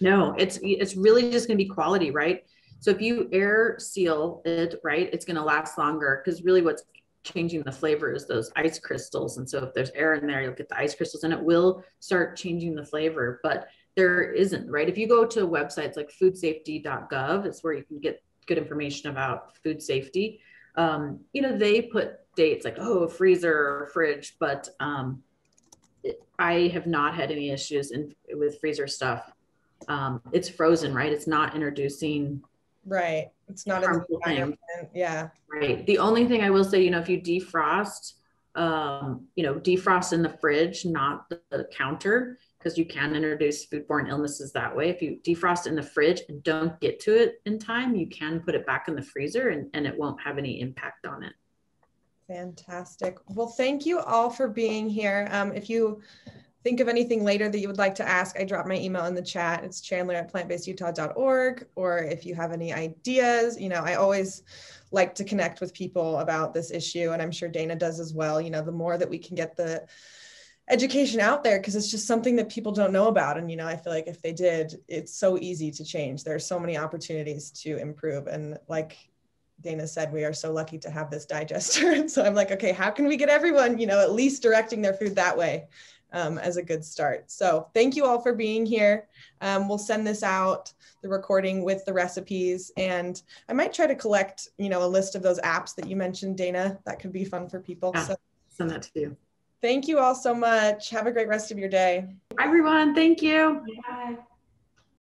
No, it's it's really just going to be quality, right? So if you air seal it, right, it's going to last longer because really what's changing the flavor is those ice crystals. And so if there's air in there, you'll get the ice crystals and it will start changing the flavor. But there isn't, right? If you go to websites like foodsafety.gov, it's where you can get good information about food safety. Um, you know, they put dates like, oh, freezer fridge, but um, I have not had any issues in, with freezer stuff. Um, it's frozen, right? It's not introducing Right. It's not in the Harmful thing. Yeah. Right. The only thing I will say, you know, if you defrost, um, you know, defrost in the fridge, not the, the counter, because you can introduce foodborne illnesses that way. If you defrost in the fridge and don't get to it in time, you can put it back in the freezer and, and it won't have any impact on it. Fantastic. Well, thank you all for being here. Um, if you think of anything later that you would like to ask, I drop my email in the chat. It's chandler at plantbasedutah.org. Or if you have any ideas, you know, I always like to connect with people about this issue, and I'm sure Dana does as well. You know, the more that we can get the education out there because it's just something that people don't know about and you know i feel like if they did it's so easy to change there's so many opportunities to improve and like Dana said, we are so lucky to have this digester. And so I'm like, okay, how can we get everyone, you know, at least directing their food that way um, as a good start? So thank you all for being here. Um, we'll send this out, the recording with the recipes. And I might try to collect, you know, a list of those apps that you mentioned, Dana. That could be fun for people. Yeah. So Send that to you. thank you all so much. Have a great rest of your day. Bye, everyone. Thank you. Bye.